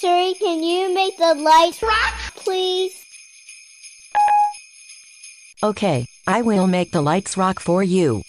Siri, can you make the lights rock, please? Okay, I will make the lights rock for you.